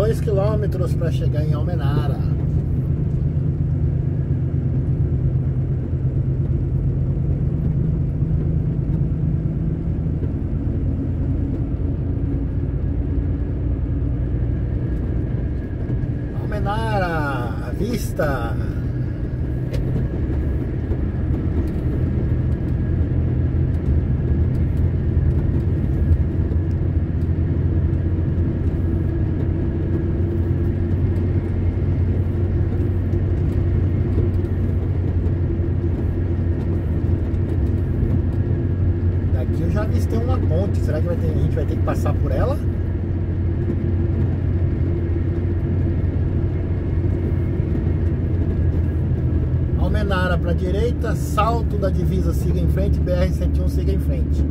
Falta 2 quilômetros para chegar em Almenara. Almenara, à vista. Daqui eu já avistei uma ponte. Será que vai ter- a gente vai ter que passar por ela? Almenara para direita, salto da divisa siga em frente, BR-101 siga em frente.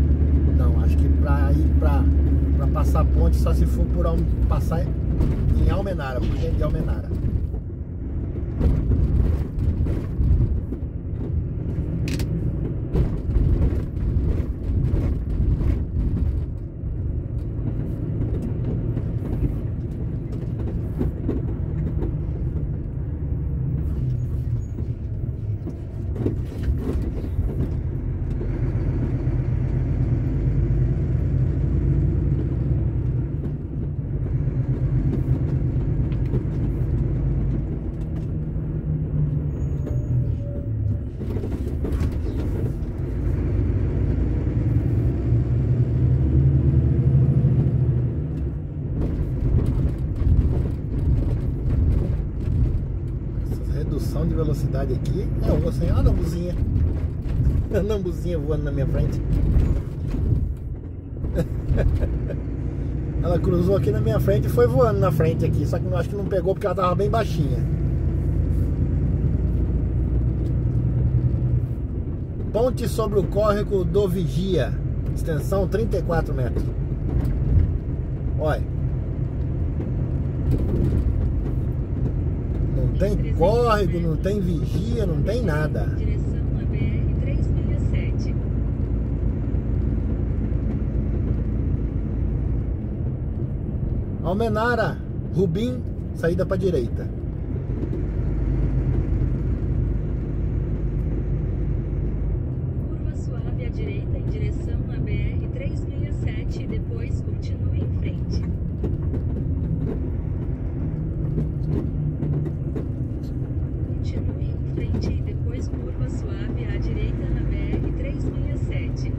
Não, acho que para ir para passar a ponte só se for por passar em Almenara, por dentro de Almenara. Essa redução de velocidade aqui uma assim, olha a lambuzinha. A lambuzinha voando na minha frente. Ela cruzou aqui na minha frente e foi voando na frente aqui. Só que eu acho que não pegou porque ela tava bem baixinha. Ponte sobre o córrego do Vigia. Extensão 34 metros. Olha. Não tem córrego, não tem vigia, não tem nada. Direção a BR 367. Almenara, Rubim, saída para direita. Curva suave à direita em direção a BR 367 e depois continue em frente. Continue em frente e depois curva suave à direita na BR 367.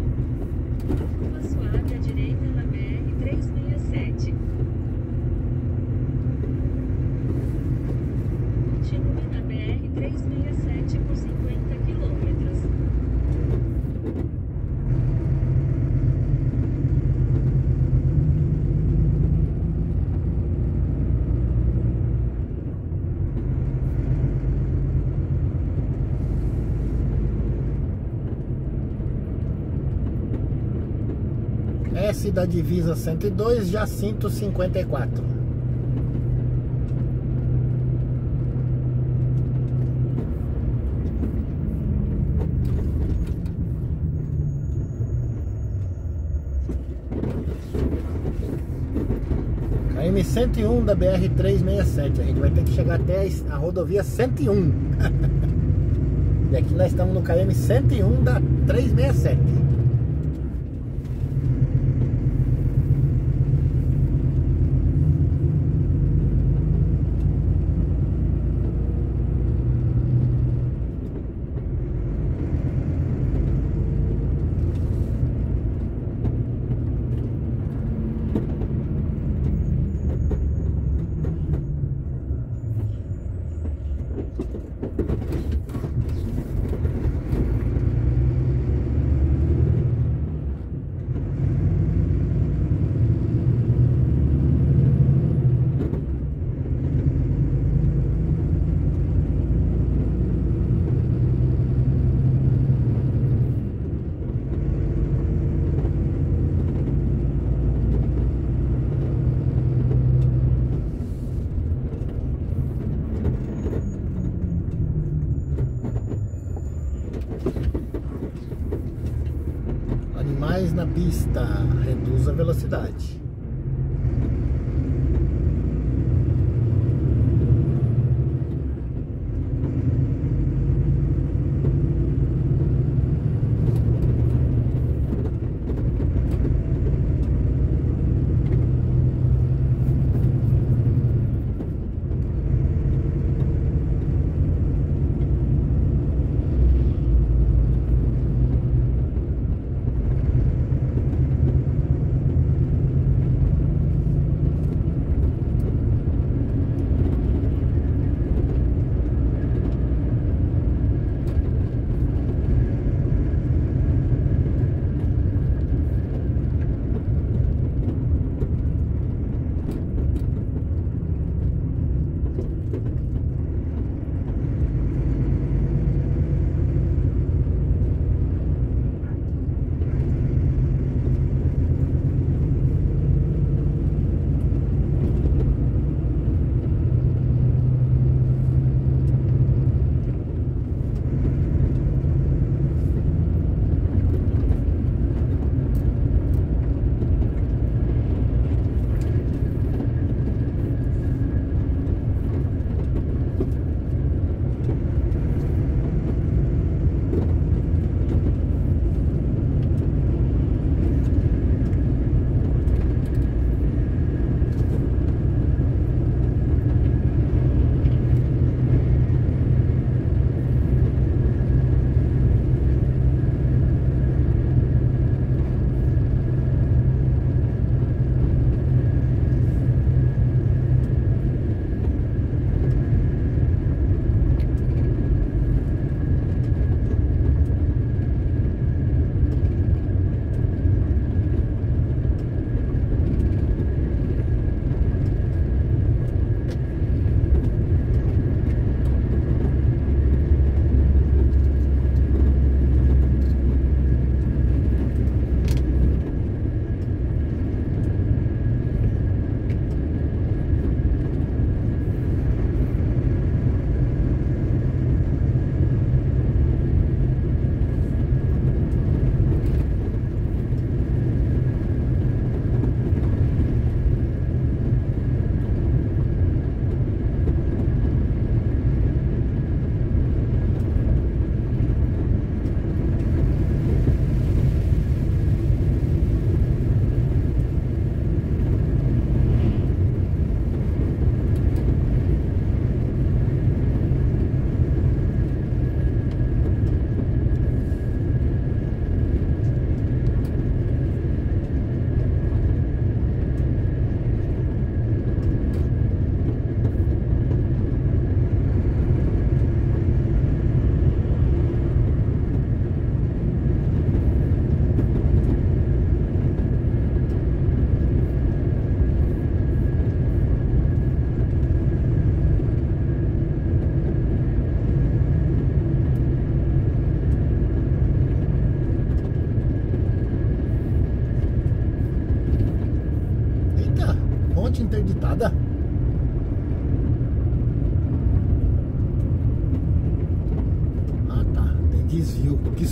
Curva suave à direita na BR 367. Continue na BR 367 por 50 quilômetros. S da divisa 102, Jacinto 54. KM 101 da BR 367. A gente vai ter que chegar até a rodovia 101. e aqui nós estamos no KM 101 da 367. Na pista, reduz a velocidade.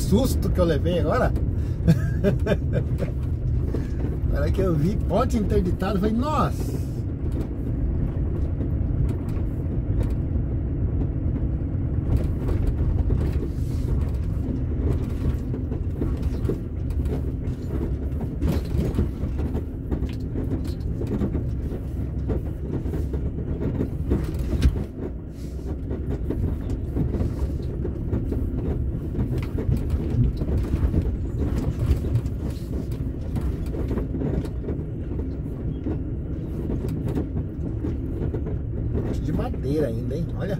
Susto que eu levei agora. Agora que eu vi ponte interditada, eu falei, nossa. de madeira ainda, hein? Olha.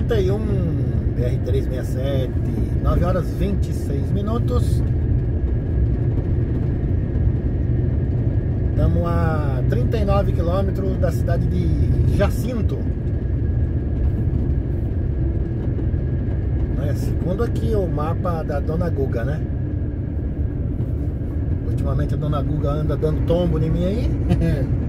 M91 BR-367 9 horas 26 minutos. Estamos a 39 quilômetros da cidade de Jacinto. É, Segundo aqui o mapa da Dona Guga, né? Ultimamente a Dona Guga anda dando tombo em mim aí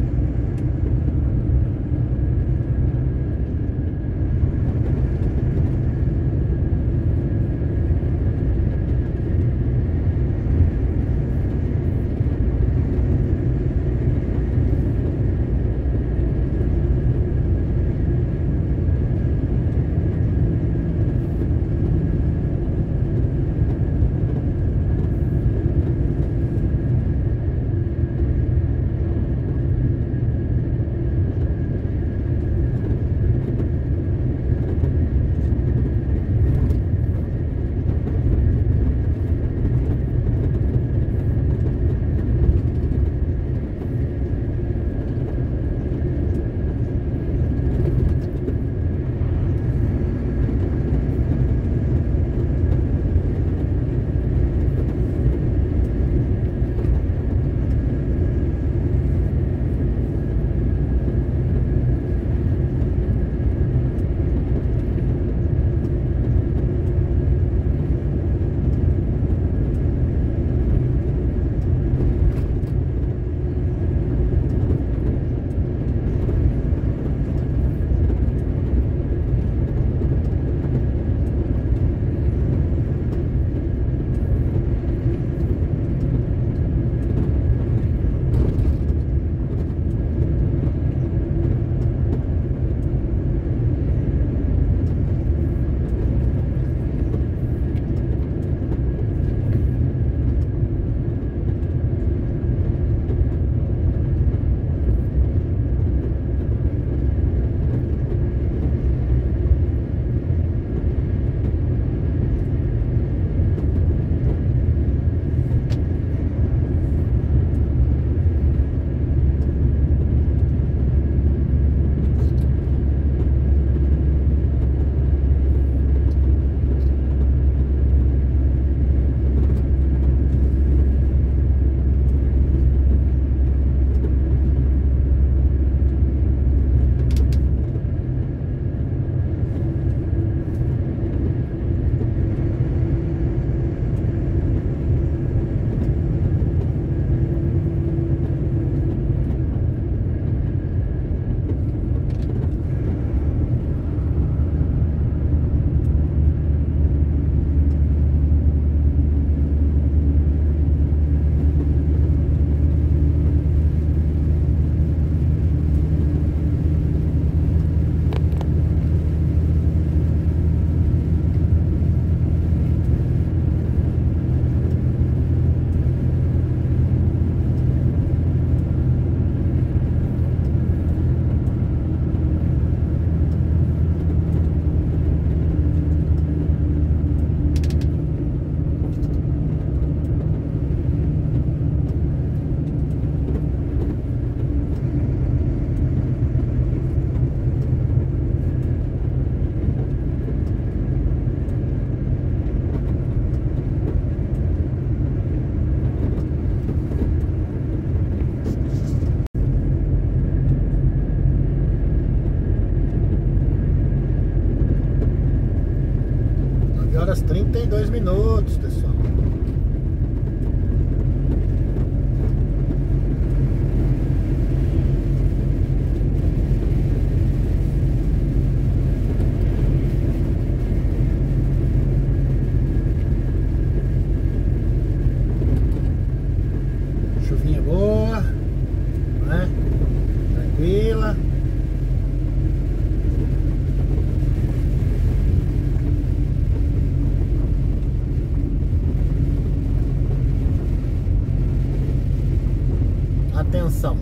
Atenção.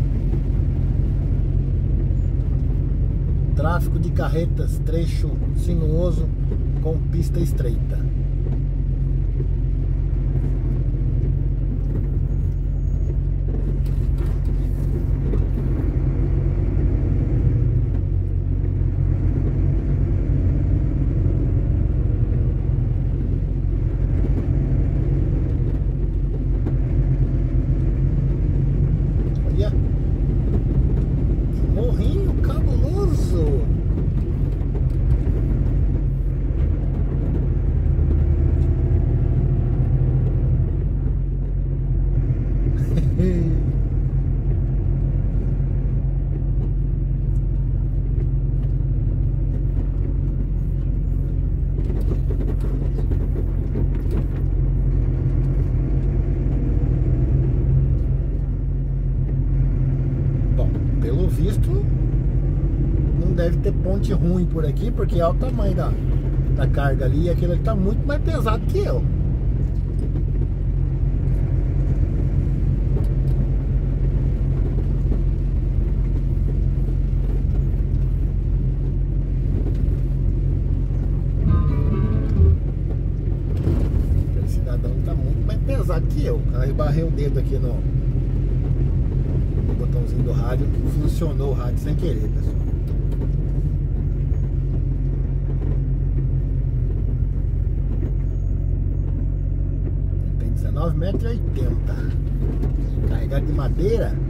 Tráfego de carretas, trecho sinuoso com pista estreita. Pelo visto, não deve ter ponte ruim por aqui, porque é o tamanho da, da carga ali e aquele ali tá muito mais pesado que eu. Aquele cidadão tá muito mais pesado que eu. Aí barrei o dedo aqui no, do rádio, funcionou o rádio sem querer, pessoal. Tem 19 metros 80. Carregado de madeira.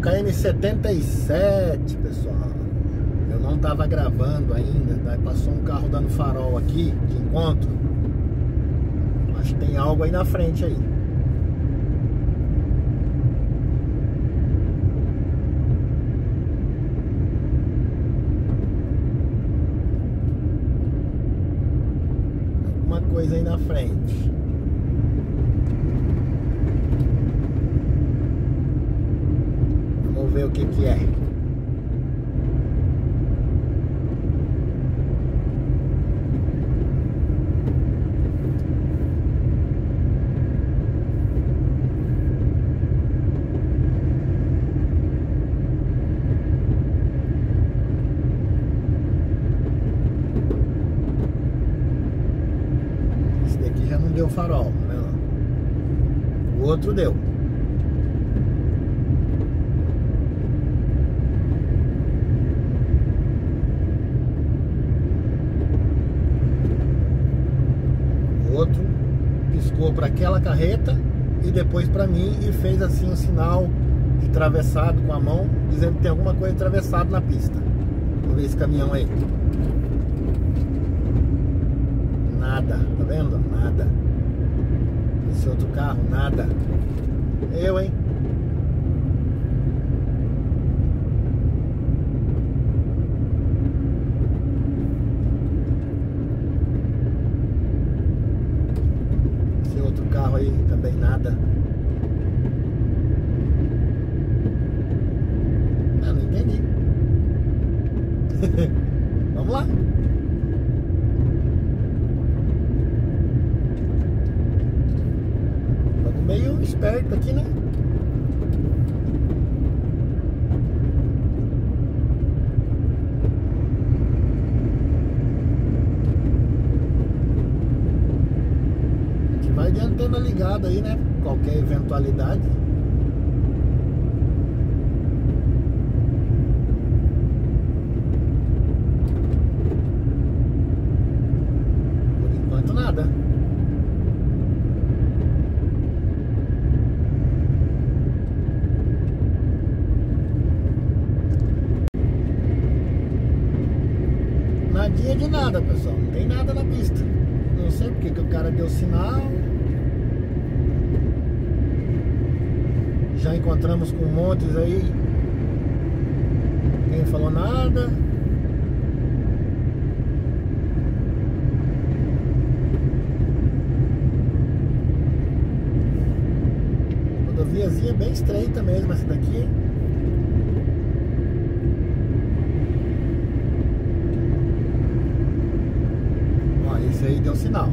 do KN77, pessoal. Eu não estava gravando ainda, daí passou um carro dando farol aqui de encontro. acho que tem algo aí na frente aí. Alguma coisa aí na frente. Ver o que que é. Esse daqui já não deu farol, tá vendo? O outro deu. O outro piscou para aquela carreta e depois para mim e fez assim um sinal de atravessado com a mão, dizendo que tem alguma coisa atravessada na pista. Vamos ver esse caminhão aí. Nada, tá vendo? Nada. Esse outro carro, nada. Eu, hein? Esse outro carro aí também nada. Ah, não entendi. Vamos lá. Vamos meio esperto aqui, né? A gente vai ligada aí, né? Qualquer eventualidade. Por enquanto nada. Nadinha de nada, pessoal. Não tem nada na pista. Não sei porque que o cara deu sinal. Já encontramos com montes aí. Ninguém falou nada. Rodoviazinha bem estreita mesmo essa daqui. Ó, esse aí deu sinal.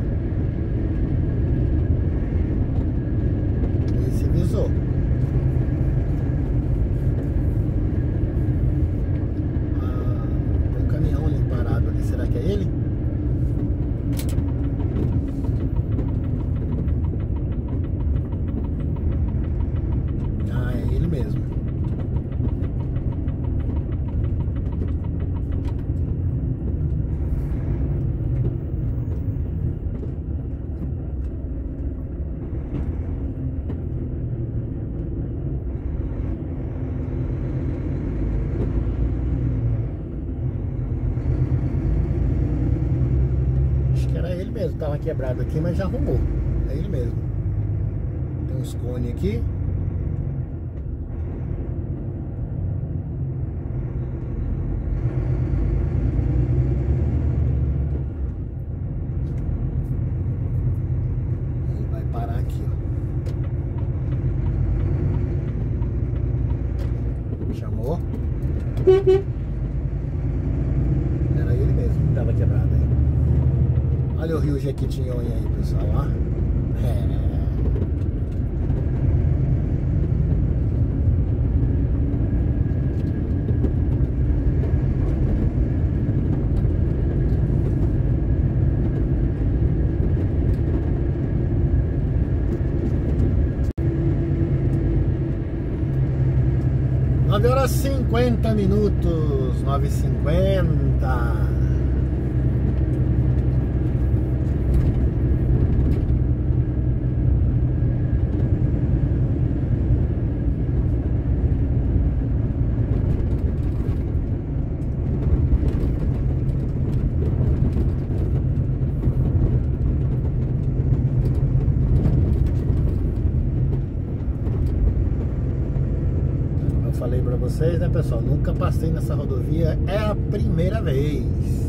Esse visou. Ah, tem um caminhão ali parado ali. Será que é ele? Ah, é ele mesmo. Acho que era ele mesmo. Tava quebrado aqui, mas já arrumou. É ele mesmo. Tem uns cones aqui. Chamou. Era ele mesmo que tava quebrado aí. Olha o rio Jequitinhonha aí, pessoal, ó. É. Nove horas cinquenta minutos, nove e cinquenta. Como eu falei pra vocês, né, pessoal? Nunca passei nessa rodovia, é a primeira vez.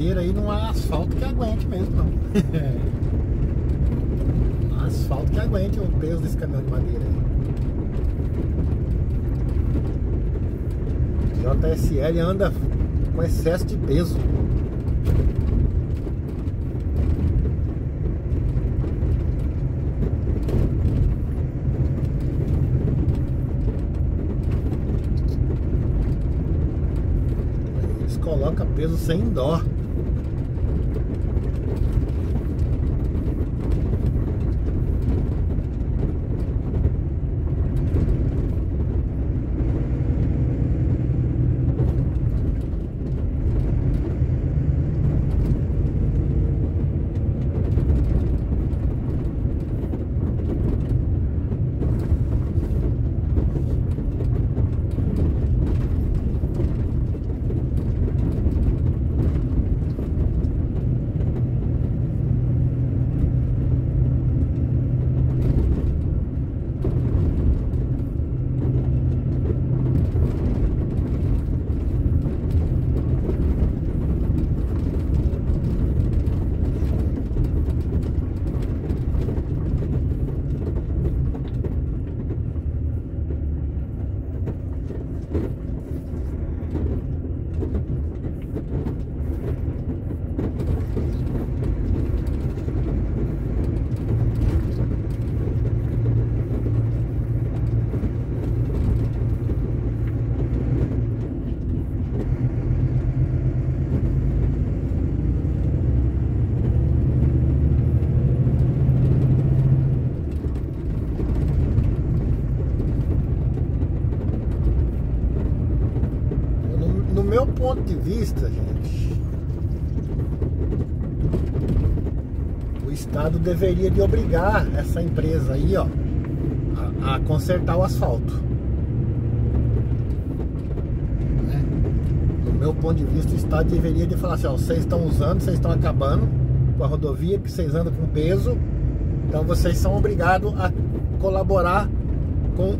Madeira aí não há asfalto que aguente mesmo, não. asfalto que aguente o peso desse caminhão de madeira aí. JSL anda com excesso de peso. Eles colocam peso sem dó. No, no meu ponto de vista, gente, o Estado deveria de obrigar essa empresa aí, ó, a, a consertar o asfalto. Né? No meu ponto de vista, o Estado deveria de falar assim, ó, vocês estão usando, vocês estão acabando com a rodovia, porque vocês andam com peso, então vocês são obrigados a colaborar com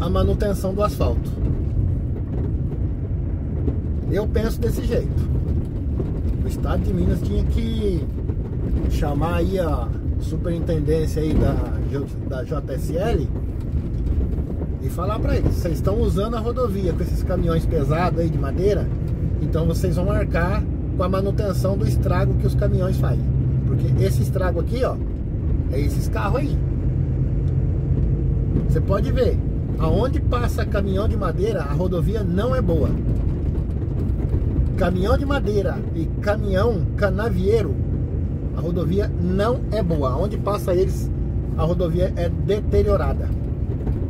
a manutenção do asfalto. Eu penso desse jeito. O estado de Minas tinha que chamar aí a superintendência aí da, da JSL e falar para eles, vocês estão usando a rodovia com esses caminhões pesados aí de madeira, então vocês vão marcar com a manutenção do estrago que os caminhões fazem. Porque esse estrago aqui, ó, é esses carros aí. Você pode ver, aonde passa caminhão de madeira, a rodovia não é boa. Caminhão de madeira e caminhão canavieiro, a rodovia não é boa. Onde passa eles, a rodovia é deteriorada.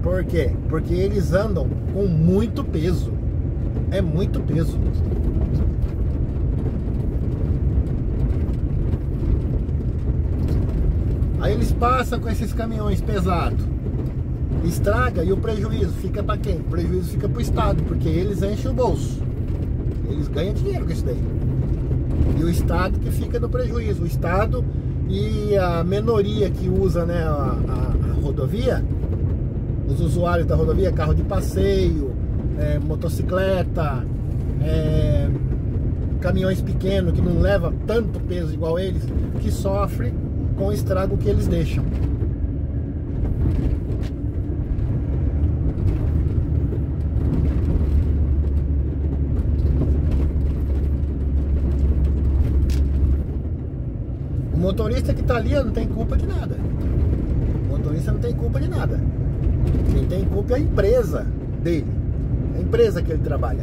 Por quê? Porque eles andam com muito peso. É muito peso. Aí eles passam com esses caminhões pesados. Estraga e o prejuízo fica para quem? O prejuízo fica para o Estado, porque eles enchem o bolso. Eles ganham dinheiro com isso daí. E o Estado que fica no prejuízo. O Estado e a minoria que usa né, a, a, a rodovia, os usuários da rodovia, carro de passeio, é, motocicleta, é, caminhões pequenos que não levam tanto peso igual eles, que sofre com o estrago que eles deixam. Motorista que está ali não tem culpa de nada. O motorista não tem culpa de nada. Quem tem culpa é a empresa dele. A empresa que ele trabalha.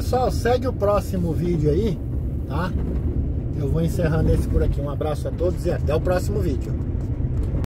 Pessoal, segue o próximo vídeo aí, tá? Eu vou encerrando esse por aqui. Um abraço a todos e até o próximo vídeo.